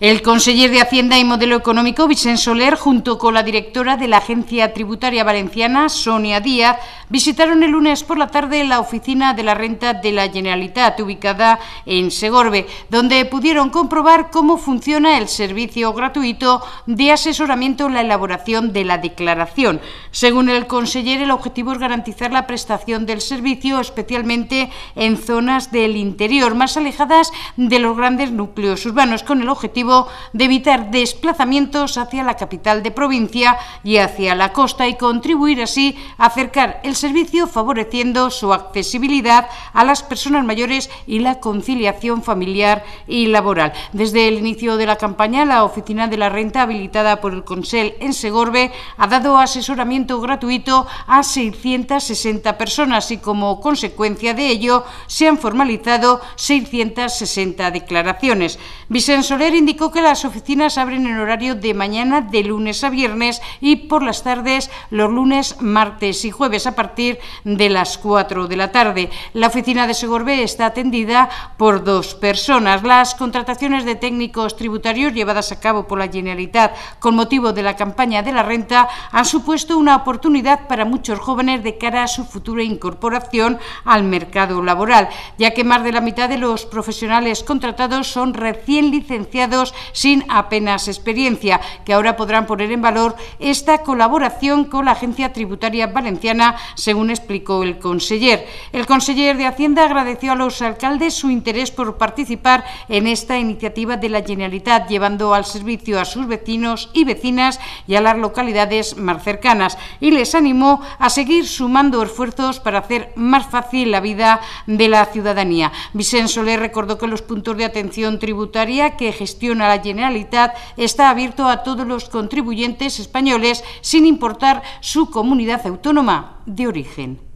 El conseller de Hacienda y Modelo Económico, Vicente Soler, junto con la directora de la Agencia Tributaria Valenciana, Sonia Díaz, visitaron el lunes por la tarde la oficina de la renta de la Generalitat, ubicada en Segorbe, donde pudieron comprobar cómo funciona el servicio gratuito de asesoramiento en la elaboración de la declaración. Según el conseller, el objetivo es garantizar la prestación del servicio, especialmente en zonas del interior, más alejadas de los grandes núcleos urbanos, con el objetivo de evitar desplazamientos hacia la capital de provincia y hacia la costa y contribuir así a acercar el servicio favoreciendo su accesibilidad a las personas mayores y la conciliación familiar y laboral. Desde el inicio de la campaña, la Oficina de la Renta, habilitada por el Consell en Segorbe, ha dado asesoramiento gratuito a 660 personas y como consecuencia de ello se han formalizado 660 declaraciones. Vicente Soler indicó que las oficinas abren en horario de mañana de lunes a viernes y por las tardes los lunes, martes y jueves a partir de las 4 de la tarde. La oficina de Segorbe está atendida por dos personas. Las contrataciones de técnicos tributarios llevadas a cabo por la Generalitat con motivo de la campaña de la renta han supuesto una oportunidad para muchos jóvenes de cara a su futura incorporación al mercado laboral, ya que más de la mitad de los profesionales contratados son recién licenciados sin apenas experiencia, que ahora podrán poner en valor esta colaboración con la Agencia Tributaria Valenciana, según explicó el conseller. El conseller de Hacienda agradeció a los alcaldes su interés por participar en esta iniciativa de la Generalitat, llevando al servicio a sus vecinos y vecinas y a las localidades más cercanas, y les animó a seguir sumando esfuerzos para hacer más fácil la vida de la ciudadanía. Vicente Soler recordó que los puntos de atención tributaria que gestiona a la Generalitat está abierto a todos los contribuyentes españoles sin importar su comunidad autónoma de origen.